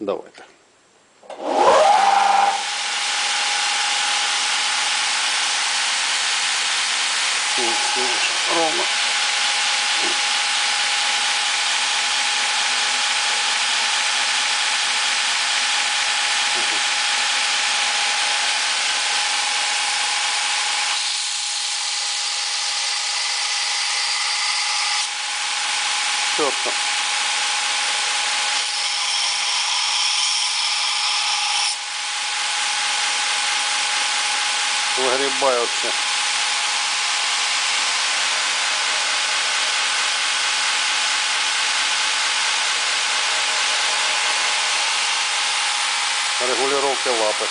Давайте. Ровно. Четко. Выгребаю все. Регулировки лапы.